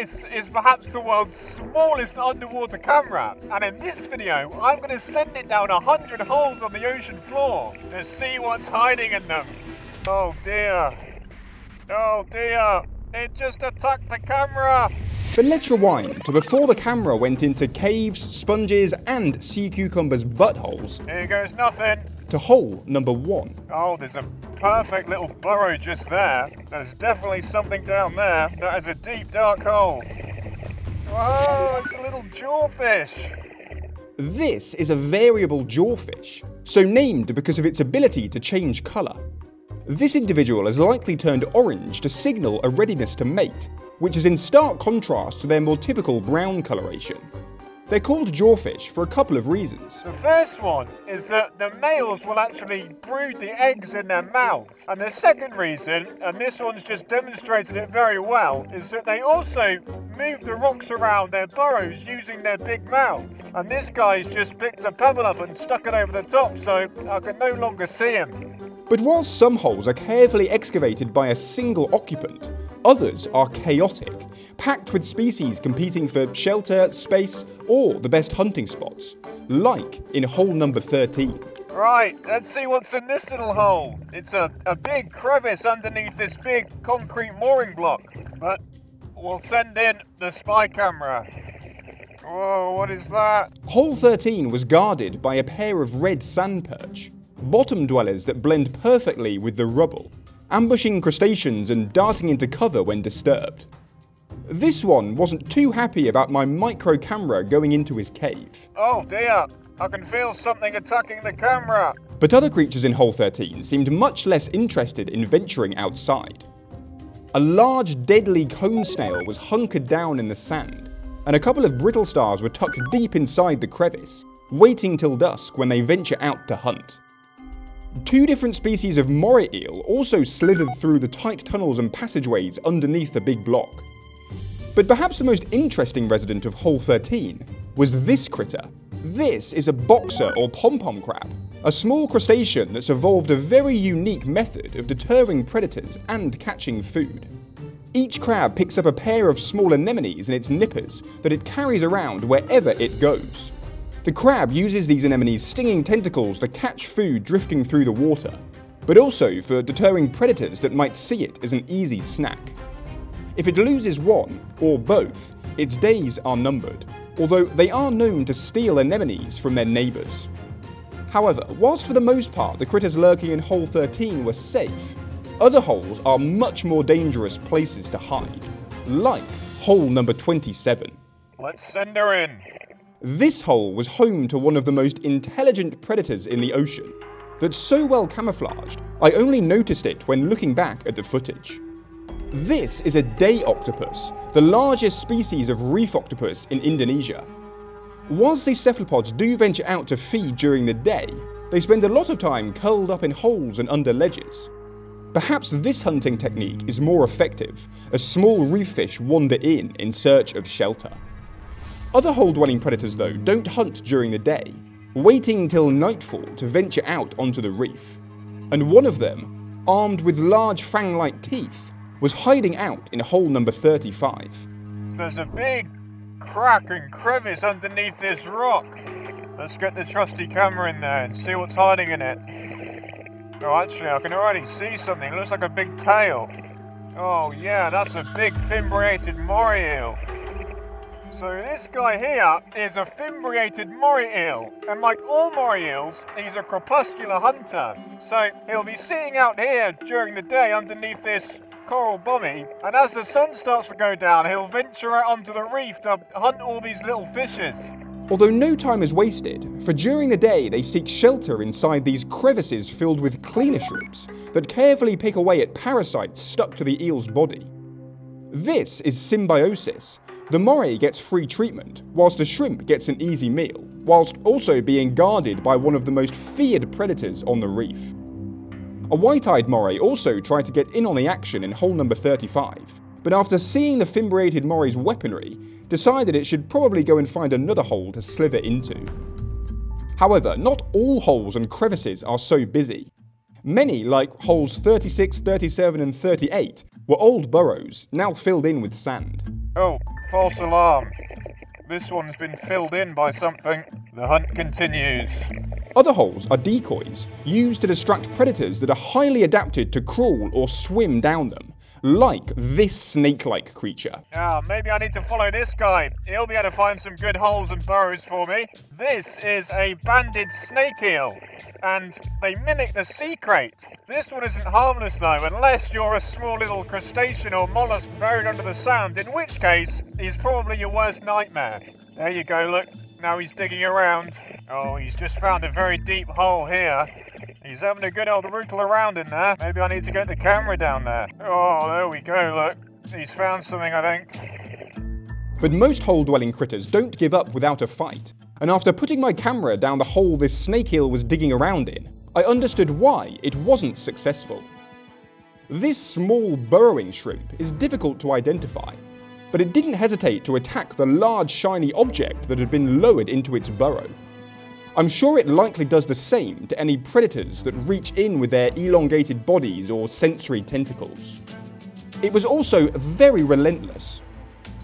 This is perhaps the world's smallest underwater camera, and in this video, I'm going to send it down 100 holes on the ocean floor to see what's hiding in them. Oh dear. Oh dear. It just attacked the camera. But let's rewind to before the camera went into caves, sponges, and sea cucumbers' buttholes Here goes nothing. To hole number one. Oh, there's a perfect little burrow just there. There's definitely something down there that is a deep, dark hole. Oh, it's a little jawfish. This is a variable jawfish, so named because of its ability to change colour. This individual has likely turned orange to signal a readiness to mate, which is in stark contrast to their more typical brown coloration. They're called jawfish for a couple of reasons. The first one is that the males will actually brood the eggs in their mouths. And the second reason, and this one's just demonstrated it very well, is that they also move the rocks around their burrows using their big mouths. And this guy's just picked a pebble up and stuck it over the top, so I can no longer see him. But while some holes are carefully excavated by a single occupant, others are chaotic, packed with species competing for shelter, space, or the best hunting spots, like in hole number 13. Right, let's see what's in this little hole. It's a, a big crevice underneath this big concrete mooring block. But we'll send in the spy camera. Whoa, what is that? Hole 13 was guarded by a pair of red sand perch, bottom dwellers that blend perfectly with the rubble, ambushing crustaceans and darting into cover when disturbed. This one wasn't too happy about my micro camera going into his cave. Oh dear, I can feel something attacking the camera. But other creatures in Hole 13 seemed much less interested in venturing outside. A large deadly cone snail was hunkered down in the sand, and a couple of brittle stars were tucked deep inside the crevice, waiting till dusk when they venture out to hunt. Two different species of moray eel also slithered through the tight tunnels and passageways underneath the big block. But perhaps the most interesting resident of Hole 13 was this critter. This is a boxer or pom-pom crab, a small crustacean that's evolved a very unique method of deterring predators and catching food. Each crab picks up a pair of small anemones in its nippers that it carries around wherever it goes. The crab uses these anemones' stinging tentacles to catch food drifting through the water, but also for deterring predators that might see it as an easy snack. If it loses one, or both, its days are numbered, although they are known to steal anemones from their neighbours. However, whilst for the most part the critters lurking in hole 13 were safe, other holes are much more dangerous places to hide, like hole number 27. Let's send her in. This hole was home to one of the most intelligent predators in the ocean, that's so well camouflaged I only noticed it when looking back at the footage. This is a day octopus, the largest species of reef octopus in Indonesia. Whilst these cephalopods do venture out to feed during the day, they spend a lot of time curled up in holes and under ledges. Perhaps this hunting technique is more effective, as small reef fish wander in in search of shelter. Other hole-dwelling predators, though, don't hunt during the day, waiting till nightfall to venture out onto the reef. And one of them, armed with large fang-like teeth, was hiding out in hole number 35. There's a big crack and crevice underneath this rock. Let's get the trusty camera in there and see what's hiding in it. Oh, actually, I can already see something. It looks like a big tail. Oh, yeah, that's a big fimbriated moray eel. So this guy here is a fimbriated moray eel, and like all moray eels, he's a crepuscular hunter. So he'll be sitting out here during the day underneath this coral bommy, and as the sun starts to go down, he'll venture out onto the reef to hunt all these little fishes. Although no time is wasted, for during the day they seek shelter inside these crevices filled with cleaner shrimps that carefully pick away at parasites stuck to the eel's body. This is symbiosis. The moray gets free treatment, whilst the shrimp gets an easy meal, whilst also being guarded by one of the most feared predators on the reef. A white-eyed moray also tried to get in on the action in hole number 35, but after seeing the fimbriated moray's weaponry, decided it should probably go and find another hole to slither into. However, not all holes and crevices are so busy. Many, like holes 36, 37 and 38, were old burrows, now filled in with sand. Oh, false alarm. This one's been filled in by something. The hunt continues. Other holes are decoys, used to distract predators that are highly adapted to crawl or swim down them, like this snake-like creature. Ah, maybe I need to follow this guy. He'll be able to find some good holes and burrows for me. This is a banded snake eel, and they mimic the sea krait. This one isn't harmless though, unless you're a small little crustacean or mollusk buried under the sand, in which case, he's probably your worst nightmare. There you go, look. Now he's digging around. Oh, he's just found a very deep hole here. He's having a good old rootle around in there. Maybe I need to get the camera down there. Oh, there we go, look. He's found something, I think. But most hole-dwelling critters don't give up without a fight, and after putting my camera down the hole this snake eel was digging around in, I understood why it wasn't successful. This small burrowing shrimp is difficult to identify, but it didn't hesitate to attack the large shiny object that had been lowered into its burrow. I'm sure it likely does the same to any predators that reach in with their elongated bodies or sensory tentacles. It was also very relentless.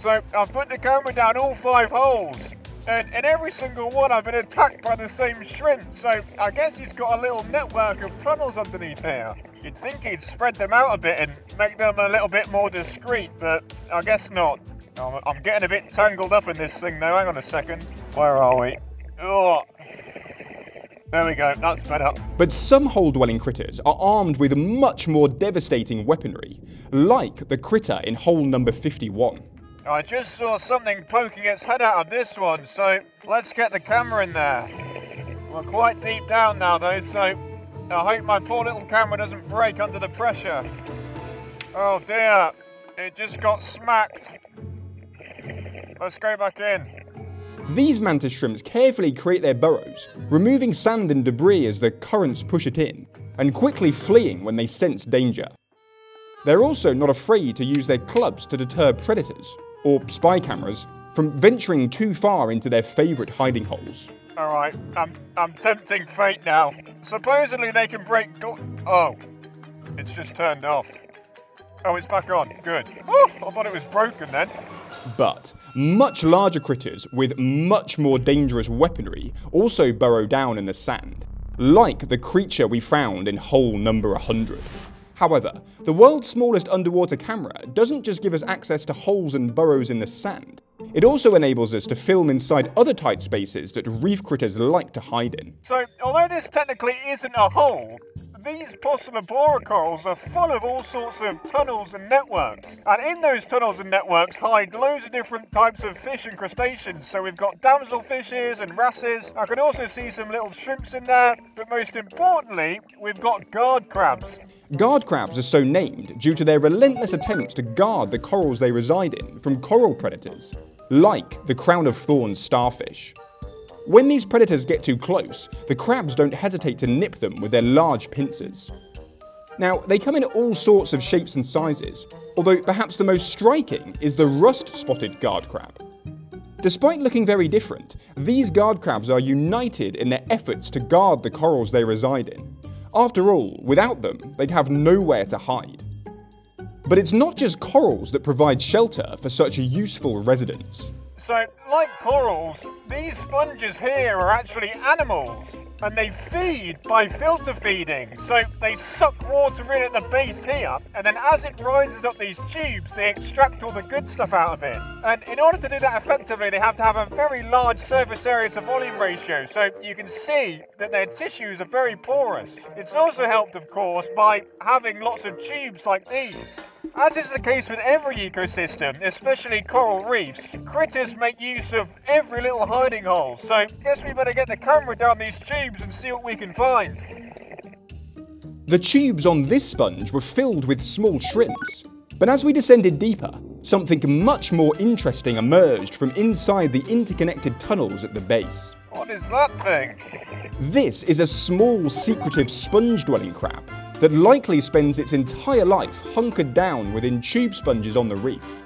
So I've put the camera down all five holes. And in every single one I've been attacked by the same shrimp, so I guess he's got a little network of tunnels underneath here. You'd think he'd spread them out a bit and make them a little bit more discreet, but I guess not. I'm, getting a bit tangled up in this thing though, hang on a second. Where are we? Oh, there we go, that's better. But some hole-dwelling critters are armed with much more devastating weaponry, like the critter in hole number 51. I just saw something poking its head out of this one, so let's get the camera in there. We're quite deep down now though, so I hope my poor little camera doesn't break under the pressure. Oh dear, it just got smacked. Let's go back in. These mantis shrimps carefully create their burrows, removing sand and debris as the currents push it in, and quickly fleeing when they sense danger. They're also not afraid to use their clubs to deter predators, or spy cameras, from venturing too far into their favourite hiding holes. Alright, I'm, I'm tempting fate now. Supposedly they can break Oh, it's just turned off. Oh, it's back on. Good. Oh, I thought it was broken then. But much larger critters with much more dangerous weaponry also burrow down in the sand, like the creature we found in hole number 100. However, the world's smallest underwater camera doesn't just give us access to holes and burrows in the sand, it also enables us to film inside other tight spaces that reef critters like to hide in. So, although this technically isn't a hole, these Pocillopora corals are full of all sorts of tunnels and networks. And in those tunnels and networks hide loads of different types of fish and crustaceans. So we've got damselfishes and wrasses. I can also see some little shrimps in there. But most importantly, we've got guard crabs. Guard crabs are so named due to their relentless attempts to guard the corals they reside in from coral predators, like the crown of thorns starfish. When these predators get too close, the crabs don't hesitate to nip them with their large pincers. Now, they come in all sorts of shapes and sizes, although perhaps the most striking is the rust-spotted guard crab. Despite looking very different, these guard crabs are united in their efforts to guard the corals they reside in. After all, without them, they'd have nowhere to hide. But it's not just corals that provide shelter for such a useful residence. So, like corals, these sponges here are actually animals. And they feed by filter feeding. So they suck water in at the base here, and then as it rises up these tubes, they extract all the good stuff out of it. And in order to do that effectively, they have to have a very large surface area to volume ratio. So you can see that their tissues are very porous. It's also helped, of course, by having lots of tubes like these. As is the case with every ecosystem, especially coral reefs, critters make use of every little hiding hole, so guess we better get the camera down these tubes and see what we can find. The tubes on this sponge were filled with small shrimps, but as we descended deeper, something much more interesting emerged from inside the interconnected tunnels at the base. What is that thing? This is a small secretive sponge-dwelling crab that likely spends its entire life hunkered down within tube sponges on the reef.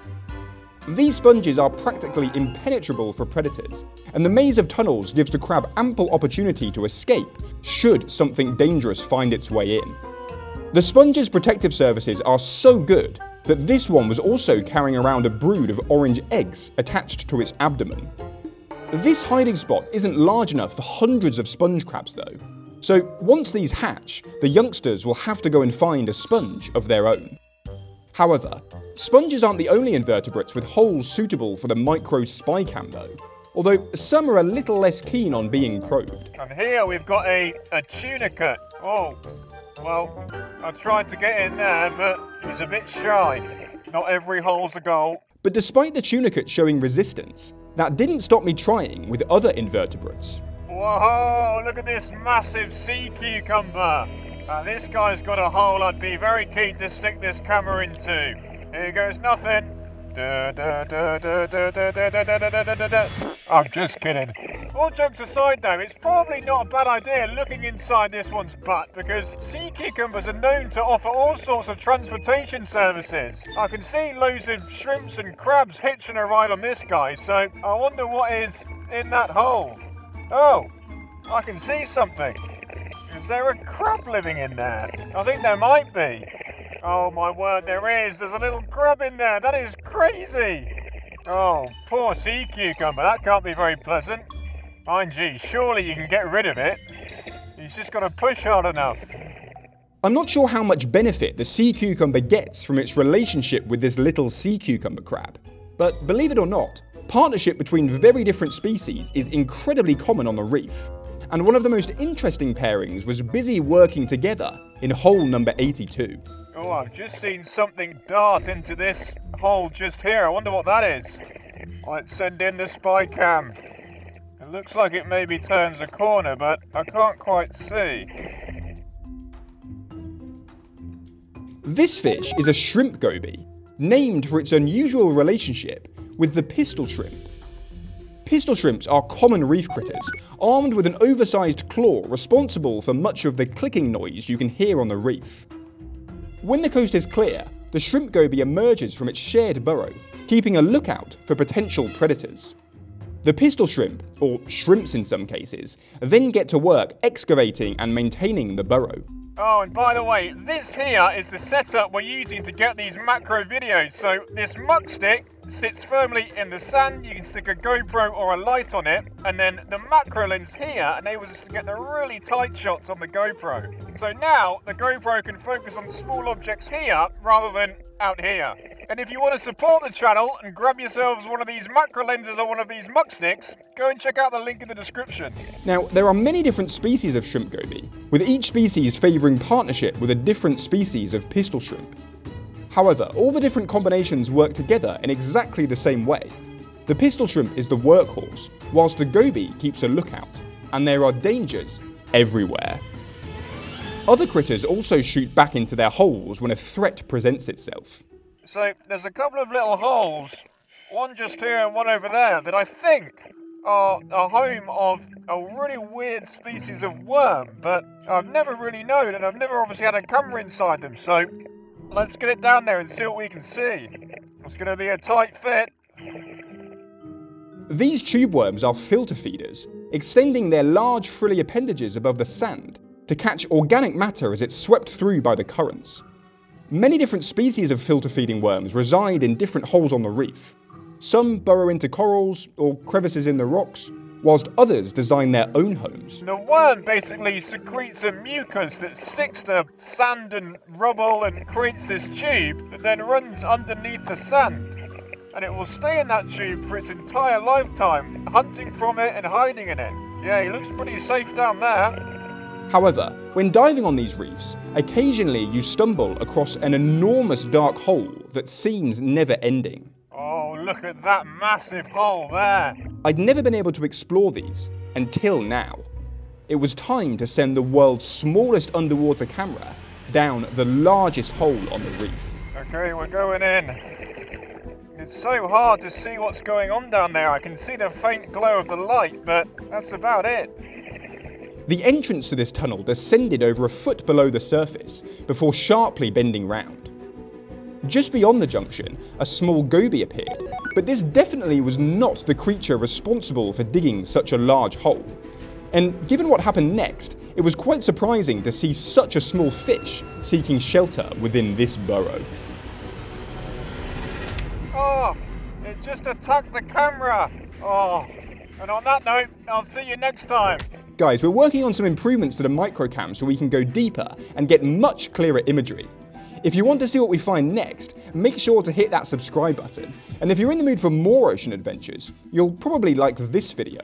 These sponges are practically impenetrable for predators, and the maze of tunnels gives the crab ample opportunity to escape should something dangerous find its way in. The sponge's protective services are so good that this one was also carrying around a brood of orange eggs attached to its abdomen. This hiding spot isn't large enough for hundreds of sponge crabs though, so once these hatch, the youngsters will have to go and find a sponge of their own. However, sponges aren't the only invertebrates with holes suitable for the micro spy cam though, although some are a little less keen on being probed. And here we've got a, a tunicate. Oh, well, I tried to get in there, but he's a bit shy. Not every hole's a goal. But despite the tunicate showing resistance, that didn't stop me trying with other invertebrates. Whoa, look at this massive sea cucumber. Uh, this guy's got a hole I'd be very keen to stick this camera into. Here goes nothing. I'm just kidding. All jokes aside though, it's probably not a bad idea looking inside this one's butt because sea cucumbers are known to offer all sorts of transportation services. I can see loads of shrimps and crabs hitching a ride on this guy, so I wonder what is in that hole. Oh, I can see something. Is there a crab living in there? I think there might be. Oh my word, there is. There's a little crab in there. That is crazy. Oh, poor sea cucumber. That can't be very pleasant. Mind you, surely you can get rid of it. He's just got to push hard enough. I'm not sure how much benefit the sea cucumber gets from its relationship with this little sea cucumber crab. But believe it or not, partnership between very different species is incredibly common on the reef and one of the most interesting pairings was busy working together in hole number 82. Oh, I've just seen something dart into this hole just here. I wonder what that is. Let's send in the spy cam. It looks like it maybe turns a corner, but I can't quite see. This fish is a shrimp goby, named for its unusual relationship with the pistol shrimp. Pistol shrimps are common reef critters, armed with an oversized claw responsible for much of the clicking noise you can hear on the reef. When the coast is clear, the shrimp goby emerges from its shared burrow, keeping a lookout for potential predators. The pistol shrimp, or shrimps in some cases, then get to work excavating and maintaining the burrow. Oh, and by the way, this here is the setup we're using to get these macro videos. So this muck stick sits firmly in the sand. You can stick a GoPro or a light on it, and then the macro lens here enables us to get the really tight shots on the GoPro. So now the GoPro can focus on small objects here rather than out here. And if you want to support the channel and grab yourselves one of these macro lenses or one of these muck sticks, go and check out the link in the description. Now, there are many different species of shrimp goby, with each species favouring partnership with a different species of pistol shrimp. However, all the different combinations work together in exactly the same way. The pistol shrimp is the workhorse, whilst the goby keeps a lookout, and there are dangers everywhere. Other critters also shoot back into their holes when a threat presents itself. So there's a couple of little holes, one just here and one over there, that I think are a home of a really weird species of worm, but I've never really known and I've never obviously had a camera inside them, so Let's get it down there and see what we can see. It's going to be a tight fit. These tube worms are filter feeders, extending their large frilly appendages above the sand to catch organic matter as it's swept through by the currents. Many different species of filter feeding worms reside in different holes on the reef. Some burrow into corals or crevices in the rocks, whilst others design their own homes. The worm basically secretes a mucus that sticks to sand and rubble and creates this tube that then runs underneath the sand. And it will stay in that tube for its entire lifetime, hunting from it and hiding in it. Yeah, he looks pretty safe down there. However, when diving on these reefs, occasionally you stumble across an enormous dark hole that seems never ending. Oh, look at that massive hole there. I'd never been able to explore these until now. It was time to send the world's smallest underwater camera down the largest hole on the reef. Okay, we're going in. It's so hard to see what's going on down there. I can see the faint glow of the light, but that's about it. The entrance to this tunnel descended over a foot below the surface before sharply bending round. Just beyond the junction, a small goby appeared, but this definitely was not the creature responsible for digging such a large hole. And given what happened next, it was quite surprising to see such a small fish seeking shelter within this burrow. Oh, it just attacked the camera. Oh, and on that note, I'll see you next time. Guys, we're working on some improvements to the microcam so we can go deeper and get much clearer imagery. If you want to see what we find next, make sure to hit that subscribe button. And if you're in the mood for more ocean adventures, you'll probably like this video.